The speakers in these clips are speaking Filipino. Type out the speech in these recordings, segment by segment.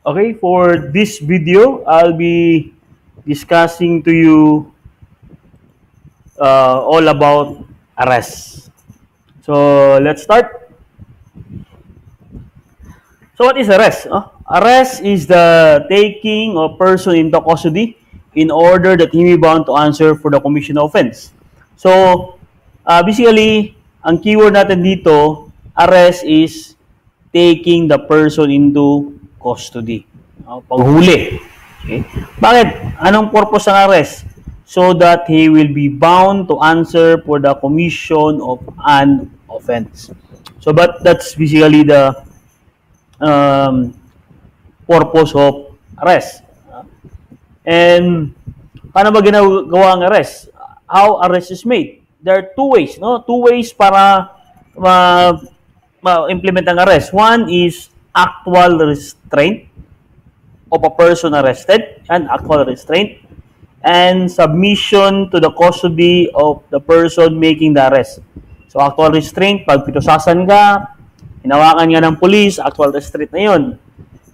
Okay, for this video, I'll be discussing to you uh, all about arrest. So, let's start. So, what is arrest? Uh, arrest is the taking of person into custody in order that he be bound to answer for the commission of offense. So, uh, basically, ang keyword natin dito, arrest is taking the person into custody. Uh, paghuli. Okay? Bakit? Anong purpose ng arrest? So that he will be bound to answer for the commission of an offense. So, but that's basically the um, purpose of arrest. And paano ba ginagawa ang arrest? How arrest is made? There are two ways, no? Two ways para ma ma-implement ang arrest. One is actual restraint of a person arrested and actual restraint and submission to the custody of the person making the arrest. So, actual restraint, pag pitusasan ka, hinawakan nga ng police, actual restraint na yun.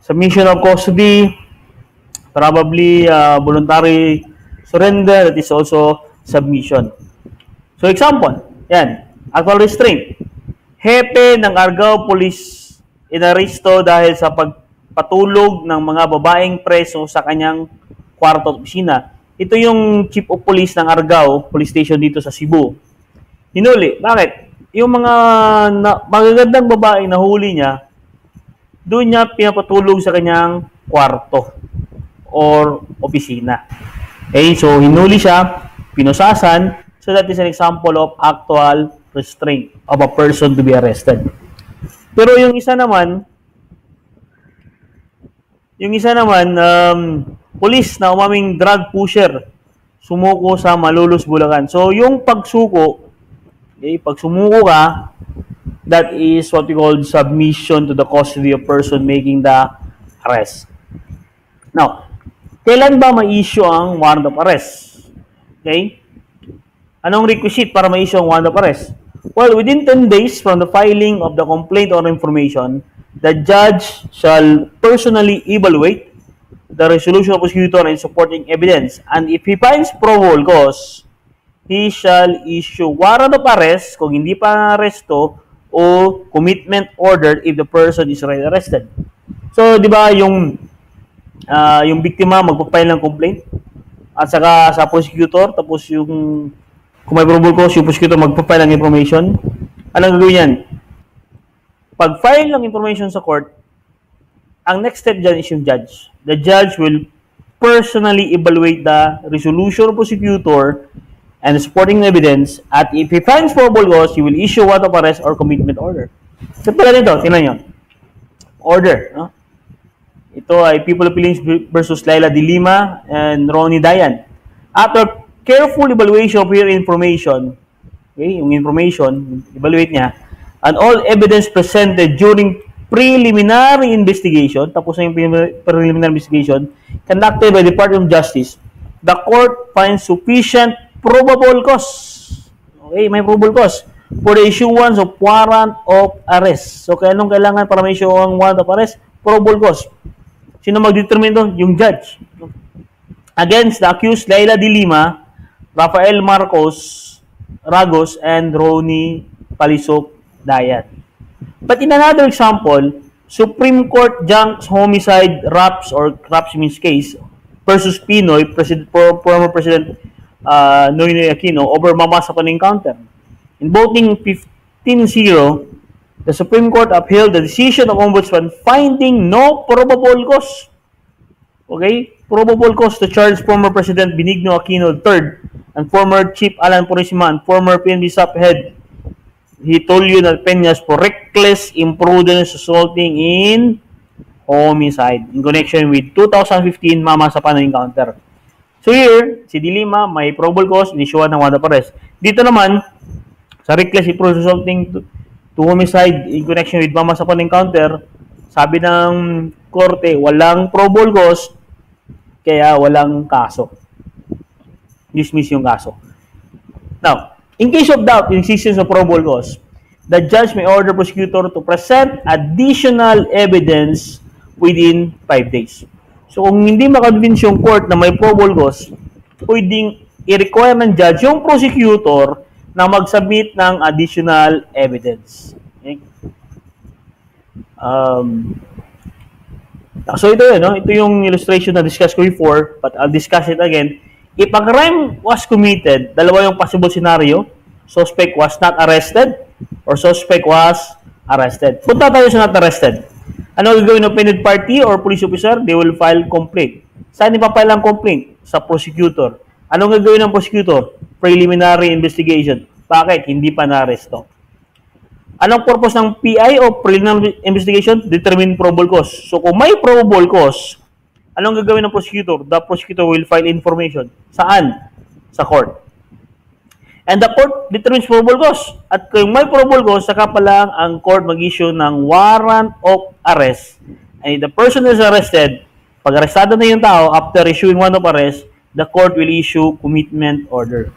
Submission of custody, probably uh, voluntary surrender, that is also submission. So, example, yan, actual restraint. Hepe ng Argao Police inaresto dahil sa pagpatulog ng mga babaeng preso sa kanyang kwarto at opisina. Ito yung chief of police ng Argao Police Station dito sa Cebu. Hinuli. Bakit? Yung mga na, magagandang babaeng nahuli niya, doon niya pinapatulog sa kanyang kwarto or opisina. Okay, so hinuli siya, pinusasan, so that is an example of actual restraint of a person to be arrested. Pero yung isa naman, yung isa naman, um, police na umaming drug pusher, sumuko sa Malulus, Bulacan. So, yung pagsuko, okay, pag sumuko ka, that is what we call submission to the custody of person making the arrest. Now, kailan ba ma-issue ang warrant of arrest? Okay? Anong requisite para ma-issue ang warrant of arrest? Well, within 10 days from the filing of the complaint or information, the judge shall personally evaluate the resolution of prosecutor and supporting evidence. And if he finds probable cause, he shall issue warrant of arrest kung hindi pa aresto o commitment order if the person is already arrested. So, di ba yung uh, yung biktima magpa-file ng complaint at saka sa prosecutor tapos yung kung may probable cause yung prosecutor magpa-file ng information. Anong gagawin yan? Pag-file ng information sa court, ang next step dyan is yung judge. The judge will personally evaluate the resolution of prosecutor and supporting evidence at if he finds probable cause, he will issue what of arrest or commitment order. So pala nito, tingnan nyo. Order. No? Ito ay People of Philippines versus Laila de Lima and Ronnie Dayan. After careful evaluation of your information, okay, yung information, evaluate niya, and all evidence presented during preliminary investigation, tapos na yung preliminary investigation, conducted by Department of Justice, the court finds sufficient probable cause. Okay, may probable cause for the issuance of warrant of arrest. So, kaya anong kailangan para may issue ang warrant of arrest? Probable cause. Sino mag-determine doon? Yung judge. Against the accused Laila de Lima, Rafael Marcos Ragos, and Ronnie Palisok Dayat. But in another example, Supreme Court junks homicide raps or raps means case versus Pinoy, President, former President uh, Noynoy Aquino over Mamasapan encounter. In voting 15-0, the Supreme Court upheld the decision of Ombudsman finding no probable cause. Okay? Probable cause to charge former President Benigno Aquino III and former Chief Alan Purisima and former PNP SAP head Hitolio Peñas for reckless imprudence resulting in homicide in connection with 2015 Mama sa Pano encounter. So here, si Dilima may probable cause, inisyuhan ng warrant of arrest. Dito naman, sa reckless imprudence resulting to, to homicide in connection with Mama sa Pano encounter, sabi ng korte, walang probable cause, kaya walang kaso. Dismiss yung kaso. Now, In case of doubt in existence of probable cause, the judge may order prosecutor to present additional evidence within 5 days. So kung hindi makonvince yung court na may probable cause, pwedeng i-require ng judge yung prosecutor na mag-submit ng additional evidence. Okay? Um, so ito yun, no? ito yung illustration na discuss ko before, but I'll discuss it again. If a crime was committed, dalawa yung possible scenario, suspect was not arrested or suspect was arrested. Punta tayo sa not arrested. Ano gagawin ng offended party or police officer? They will file complaint. Saan ipapile ang complaint? Sa prosecutor. Anong gagawin ng prosecutor? Preliminary investigation. Bakit? Hindi pa na-aresto. Anong purpose ng PI o preliminary investigation? Determine probable cause. So kung may probable cause, anong gagawin ng prosecutor? The prosecutor will file information. Saan? Sa court. And the court determines probable cause. At kung may probable cause, saka pa lang ang court mag-issue ng warrant of arrest. And if the person is arrested, pag arestado na yung tao, after issuing warrant of arrest, the court will issue commitment order.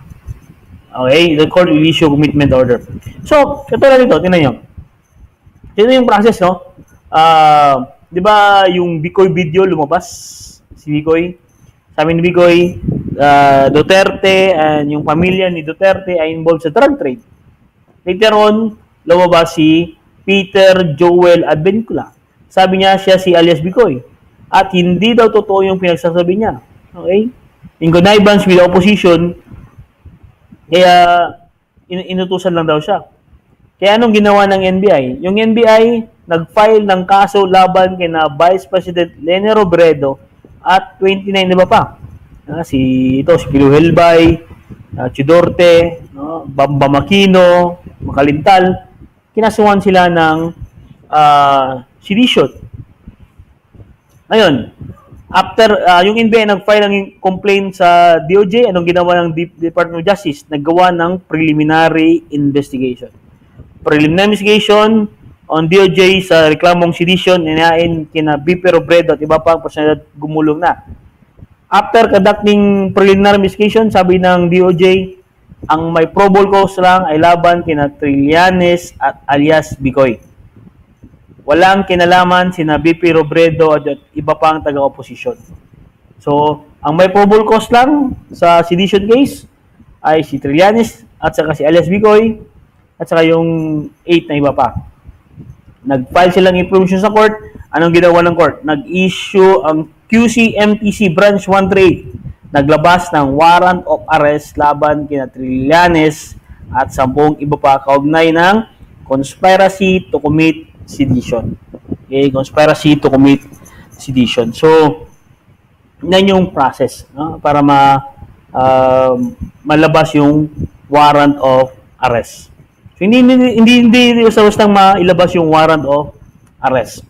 Okay? The court will issue commitment order. So, ito na dito, tinan nyo. Ito yung process, no? Uh, di ba yung Bicoy video lumabas? Si Bicoy? Sabi ni Bicoy, uh, Duterte and yung pamilya ni Duterte ay involved sa drug trade. Later on, lumabas si Peter Joel Adbencula. Sabi niya siya si alias Bicoy. At hindi daw totoo yung pinagsasabi niya. Okay? In connivance with the opposition, kaya in- inutusan lang daw siya. Kaya anong ginawa ng NBI? Yung NBI nag-file ng kaso laban kina Vice President Lene Robredo at 29 iba pa. Uh, si ito si Pilo Helbay, uh, Chidorte, no, Bamba Makino, Makalintal, kinasuhan sila ng uh, sedition. Ngayon, after uh, yung NBI nag-file ng complaint sa DOJ, anong ginawa ng Department of Justice? Naggawa ng preliminary investigation. Preliminary investigation on DOJ sa reklamong sedition, ninain kina BP Robredo at iba pang personalidad gumulong na. After conducting preliminary investigation, sabi ng DOJ, ang may probable cause lang ay laban kina Trillanes at alias Bicoy. Walang kinalaman sina BP Robredo at iba pang taga-oposisyon. So, ang may probable cause lang sa sedition case ay si Trillanes at saka si alias Bicoy at saka yung 8 na iba pa. Nag-file silang information sa court. Anong ginawa ng court? Nag-issue ang QCMTC Branch 138 naglabas ng warrant of arrest laban kina Trillanes at sampung iba pa kaugnay ng conspiracy to commit sedition. Okay, conspiracy to commit sedition. So, yan yung process no? para ma uh, malabas yung warrant of arrest. So, hindi hindi hindi, hindi basta-basta mailabas yung warrant of arrest.